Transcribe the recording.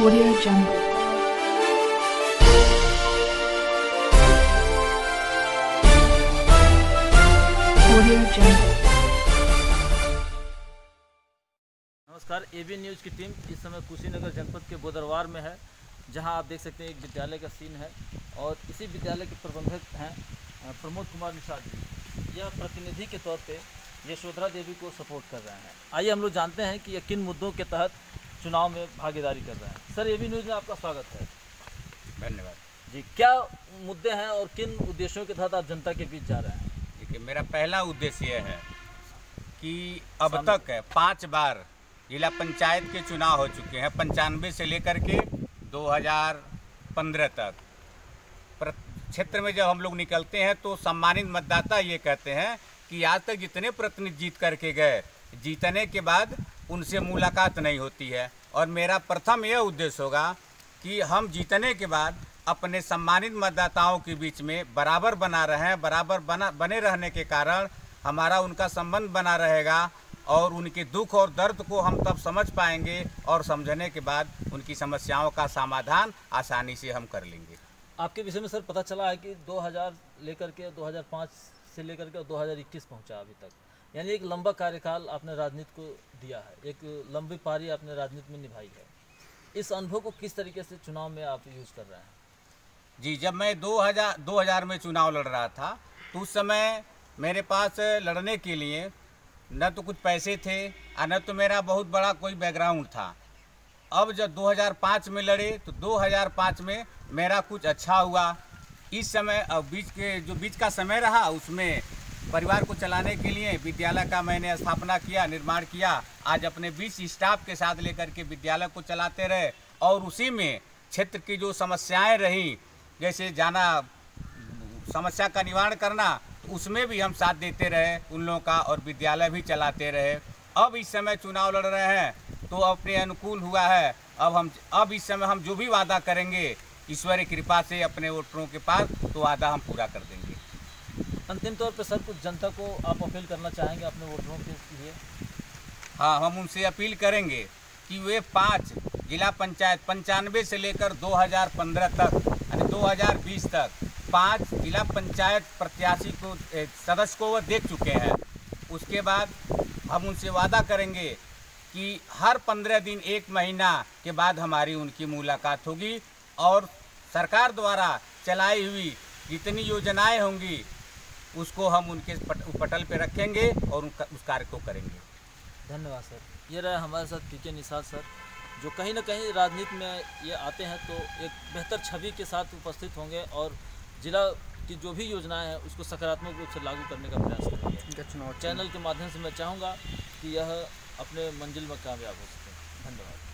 Audio Jungle. Audio. नमस्कार AB news की team इस समय कुशीनगर जनपद के बोदरवार में है, जहाँ आप देख सकते हैं एक विद्यालय का सीन है और इसी विद्यालय के प्रबंधक हैं प्रमोद कुमार निषाद जी यह प्रतिनिधि के तौर पे यशोधरा देवी को सपोर्ट कर रहे हैं आइए हम लोग जानते हैं कि ये किन मुद्दों के तहत चुनाव में भागीदारी कर रहे हैं। सर एबी न्यूज़ में आपका स्वागत है। धन्यवाद। जी क्या मुद्दे हैं और किन उद्देश्यों के तहत आप जनता के बीच जा रहे हैं? देखिए मेरा पहला उद्देश्य यह है कि अब तक पाँच बार जिला पंचायत के चुनाव हो चुके हैं पंचानवे से लेकर के 2015 तक। क्षेत्र में जब हम लोग निकलते हैं तो सम्मानित मतदाता ये कहते हैं कि आज तक जितने प्रतिनिधि जीत करके गए जीतने के बाद उनसे मुलाकात नहीं होती है। और मेरा प्रथम यह उद्देश्य होगा कि हम जीतने के बाद अपने सम्मानित मतदाताओं के बीच में बराबर बना रहें, बराबर बना, बने रहने के कारण हमारा उनका संबंध बना रहेगा और उनके दुख और दर्द को हम तब समझ पाएँगे और समझने के बाद उनकी समस्याओं का समाधान आसानी से हम कर लेंगे। आपके विषय में सर पता चला है कि 2000 लेकर के 2005 से लेकर के 2021 पहुँचा अभी तक। यानी एक लंबा कार्यकाल आपने राजनीति को दिया है, एक लंबी पारी आपने राजनीति में निभाई है। इस अनुभव को किस तरीके से चुनाव में आप यूज़ कर रहे हैं? जी, जब मैं 2000 2000 में चुनाव लड़ रहा था तो उस समय मेरे पास लड़ने के लिए न तो कुछ पैसे थे और न तो मेरा बहुत बड़ा कोई बैकग्राउंड था। अब जब 2005 में लड़े तो 2005 में मेरा कुछ अच्छा हुआ। इस समय, अब बीच के, जो बीच का समय रहा, उसमें परिवार को चलाने के लिए विद्यालय का मैंने स्थापना किया, निर्माण किया। आज अपने बीच स्टाफ के साथ लेकर के विद्यालय को चलाते रहे और उसी में क्षेत्र की जो समस्याएँ रहीं, जैसे जाना, समस्या का निवारण करना तो उसमें भी हम साथ देते रहे, उन लोगों का और विद्यालय भी चलाते रहे। अब इस समय चुनाव लड़ रहे हैं तो अपने अनुकूल हुआ है। अब हम, अब इस समय हम जो भी वादा करेंगे ईश्वर की कृपा से अपने वोटरों के पास तो वादा हम पूरा कर देंगे। अंतिम तौर पर सर, कुछ जनता को आप अपील करना चाहेंगे अपने वोटरों के लिए? हाँ हम उनसे अपील करेंगे कि वे पाँच जिला पंचायत पंचानवे से लेकर 2015 तक, यानी 2020 तक, पाँच जिला पंचायत प्रत्याशी को सदस्य को वह देख चुके हैं। उसके बाद हम उनसे वादा करेंगे कि हर पंद्रह दिन एक महीना के बाद हमारी उनकी मुलाकात होगी और सरकार द्वारा चलाई हुई जितनी योजनाएँ होंगी उसको हम उनके पट, पटल पे रखेंगे और उनका- उस कार्य को करेंगे। धन्यवाद सर। ये रहे हमारे साथ पी के निषाद सर जो कहीं ना कहीं राजनीति में ये आते हैं तो एक बेहतर छवि के साथ उपस्थित होंगे और जिला की जो भी योजनाएँ हैं उसको सकारात्मक रूप से लागू करने का प्रयास करेंगे। चैनल के माध्यम से मैं चाहूँगा कि यह अपने मंजिल में कामयाब हो सके। धन्यवाद।